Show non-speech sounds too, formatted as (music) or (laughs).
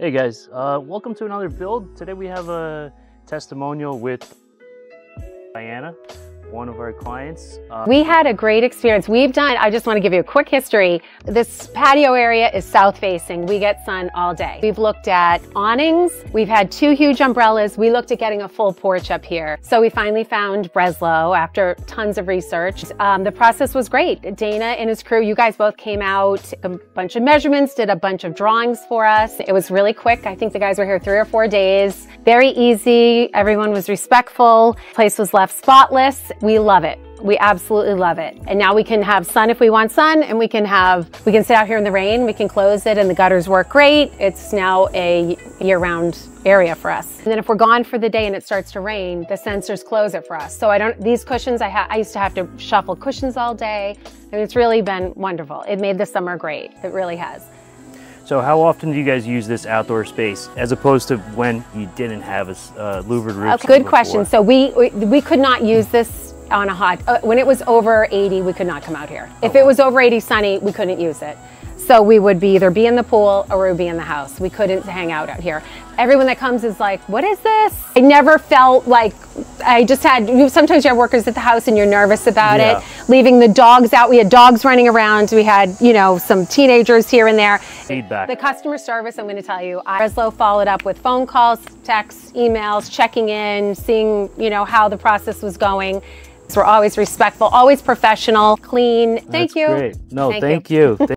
Hey guys, uh, welcome to another build. Today we have a testimonial with Diana, one of our clients. Uh, we had a great experience. We've done, I just want to give you a quick history. This patio area is south facing. We get sun all day. We've looked at awnings. We've had two huge umbrellas. We looked at getting a full porch up here. So we finally found Breslow after tons of research. Um, the process was great. Dana and his crew, you guys both came out, a bunch of measurements, did a bunch of drawings for us. It was really quick. I think the guys were here three or four days. Very easy. Everyone was respectful. Place was left spotless. We love it. We absolutely love it. And now we can have sun if we want sun and we can have, we can sit out here in the rain, we can close it and the gutters work great. It's now a year round area for us. And then if we're gone for the day and it starts to rain, the sensors close it for us. So I don't, these cushions, I, ha, I used to have to shuffle cushions all day. And it's really been wonderful. It made the summer great. It really has. So how often do you guys use this outdoor space as opposed to when you didn't have a uh, louvered roof? Okay, good question. So we, we, we could not use this on a hot, uh, when it was over 80, we could not come out here. If it was over 80 sunny, we couldn't use it. So we would be either be in the pool or we would be in the house. We couldn't hang out out here. Everyone that comes is like, what is this? I never felt like I just had, you sometimes you have workers at the house and you're nervous about yeah. it. Leaving the dogs out. We had dogs running around. We had, you know, some teenagers here and there. Feedback. The customer service, I'm going to tell you, Breslow followed up with phone calls, texts, emails, checking in, seeing, you know, how the process was going. So We're always respectful, always professional, clean. Thank That's you. Great. No, thank, thank you. you. (laughs)